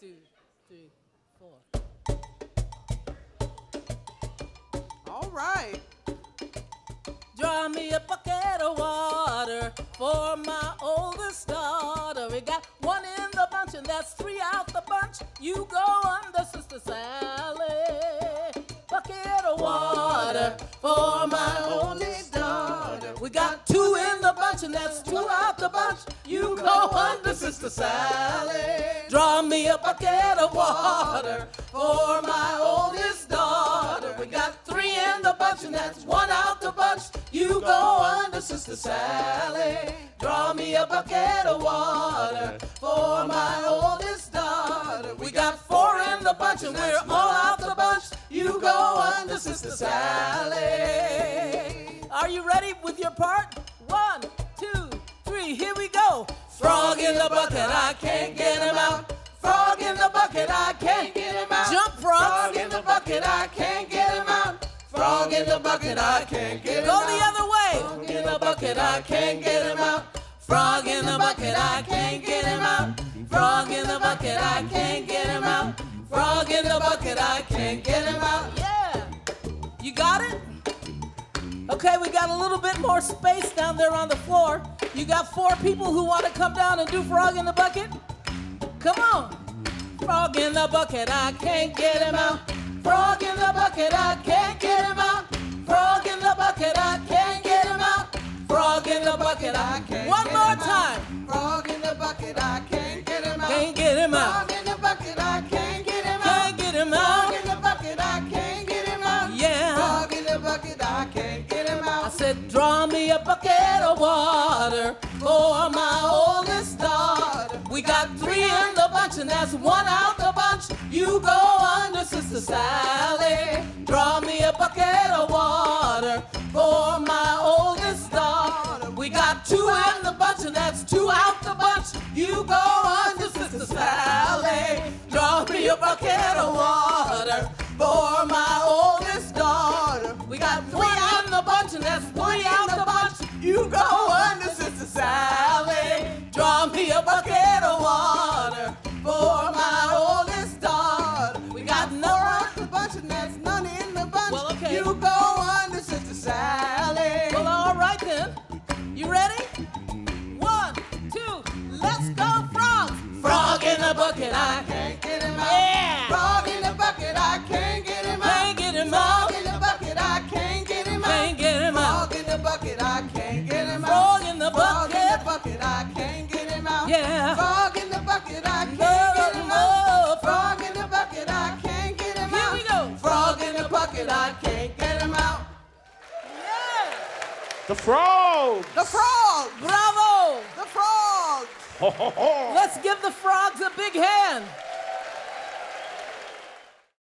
two, three, four. All right. Draw me a bucket of water for my oldest daughter. We got one in the bunch, and that's three out the bunch. You go under, Sister Sally. Bucket of water for my oldest daughter. We got two in the bunch, and that's two out the bunch. You go under, Sister Sally. Draw me a bucket of water for my oldest daughter. We got three in the bunch, and that's one out the bunch. You go under, Sister Sally. Draw me a bucket of water for my oldest daughter. We got four in the bunch, and we're all out the bunch. You go under, Sister Sally. Are you ready with your part? In the bucket, I can't get him out. Frog in the bucket, I can't get him out. Jump, frog. Frog in the bucket, I can't get him out. Frog in the bucket, I can't get him out. Go the other way. Frog in the bucket, I can't get him out. Frog in the bucket, I can't get him out. Frog in the bucket, I can't get him out. Frog in the bucket, I can't get him out. Yeah. You got it? Okay, we got a little bit more space down there on the floor. You got four people who want to come down and do frog in the bucket? Come on. Frog in the bucket, I can't get him out. Frog in the bucket, I can't get him out. Frog in the bucket, I can't get him out. Frog in the bucket, I can't. One get more him out. time. Frog in the bucket, I can't get him out. Can't get him out. Frog in the bucket, I can't get him out. Can't get him Frog out. in the bucket, I can't get him out. Yeah. Frog in the bucket, I can't get him out. I said, draw me a bucket of water for my oldest daughter. We got three in the bunch, and that's one out the bunch. You go under, Sister Sally. Draw me a bucket of water for my oldest daughter. We got two in the bunch, and that's two out the bunch. You go under, Sister Sally. Draw me a bucket of water for my oldest daughter. We got three in the bunch, and that's You go under, Sister Sally. Draw me a bucket of water for my oldest daughter. We got no Out the bunch and there's none in the bunch. Well, okay. You go under, Sister Sally. Well, all right then. You ready? One, two, let's go, frogs. Frog in the bucket, I can't The frog. The frog! Bravo. The frog! Ho, ho, ho. Let's give the frogs a big hand.